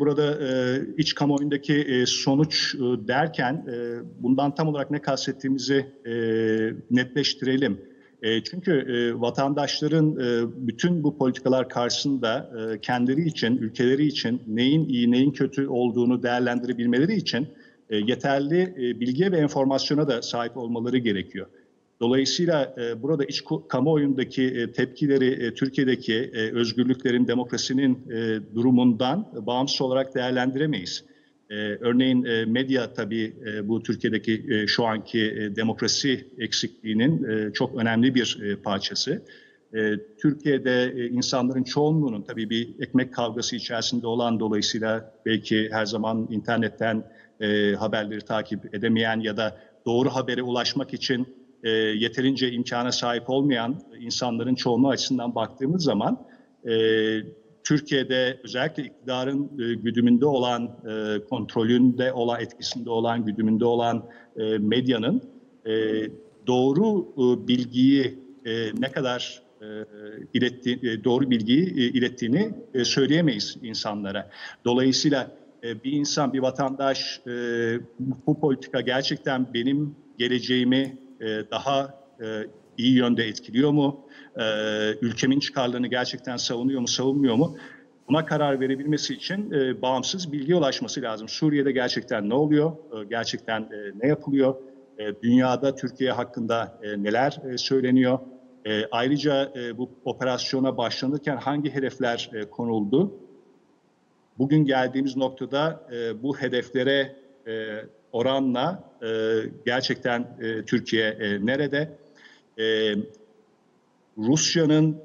Burada e, iç kamuoyundaki e, sonuç e, derken e, bundan tam olarak ne kastettiğimizi e, netleştirelim. E, çünkü e, vatandaşların e, bütün bu politikalar karşısında e, kendileri için, ülkeleri için neyin iyi, neyin kötü olduğunu değerlendirebilmeleri için e, yeterli e, bilgiye ve enformasyona da sahip olmaları gerekiyor. Dolayısıyla e, burada iç kamuoyundaki e, tepkileri e, Türkiye'deki e, özgürlüklerin, demokrasinin e, durumundan bağımsız olarak değerlendiremeyiz. E, örneğin e, medya tabii e, bu Türkiye'deki e, şu anki e, demokrasi eksikliğinin e, çok önemli bir e, parçası. E, Türkiye'de e, insanların çoğunluğunun tabii bir ekmek kavgası içerisinde olan dolayısıyla belki her zaman internetten e, haberleri takip edemeyen ya da doğru habere ulaşmak için e, yeterince imkana sahip olmayan insanların çoğunluğu açısından baktığımız zaman e, Türkiye'de özellikle iktidarın e, güdümünde olan, e, kontrolünde olan, etkisinde olan, güdümünde olan e, medyanın e, doğru e, bilgiyi e, ne kadar e, iletti, e, doğru bilgiyi e, ilettiğini e, söyleyemeyiz insanlara. Dolayısıyla e, bir insan, bir vatandaş e, bu politika gerçekten benim geleceğimi e, daha e, iyi yönde etkiliyor mu? E, ülkemin çıkarlarını gerçekten savunuyor mu, savunmuyor mu? Buna karar verebilmesi için e, bağımsız bilgiye ulaşması lazım. Suriye'de gerçekten ne oluyor? Gerçekten ne yapılıyor? Dünyada Türkiye hakkında neler e, söyleniyor? Ayrıca bu operasyona başlanırken hangi hedefler konuldu? Bugün geldiğimiz noktada bu hedeflere e, oranla e, gerçekten e, Türkiye e, nerede? E, Rusya'nın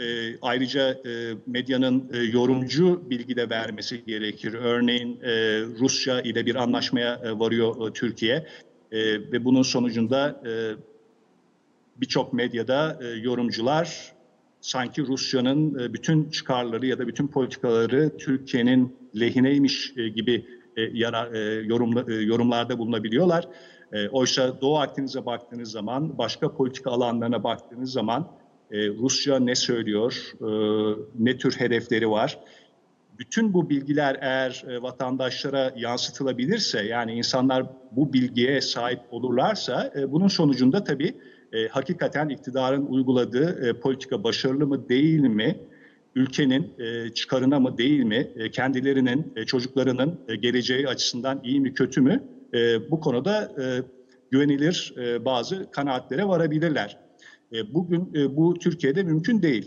e, ayrıca e, medyanın e, yorumcu bilgi de vermesi gerekir. Örneğin e, Rusya ile bir anlaşmaya e, varıyor e, Türkiye e, ve bunun sonucunda e, birçok medyada e, yorumcular sanki Rusya'nın e, bütün çıkarları ya da bütün politikaları Türkiye'nin lehineymiş e, gibi e, yarar, e, yorumla, e, yorumlarda bulunabiliyorlar. E, oysa Doğu Akdeniz'e baktığınız zaman, başka politika alanlarına baktığınız zaman e, Rusya ne söylüyor, e, ne tür hedefleri var? Bütün bu bilgiler eğer e, vatandaşlara yansıtılabilirse, yani insanlar bu bilgiye sahip olurlarsa, e, bunun sonucunda tabii e, hakikaten iktidarın uyguladığı e, politika başarılı mı değil mi? Ülkenin e, çıkarına mı değil mi, e, kendilerinin, e, çocuklarının geleceği açısından iyi mi kötü mü bu konuda güvenilir bazı kanaatlere varabilirler. Bugün bu Türkiye'de mümkün değil.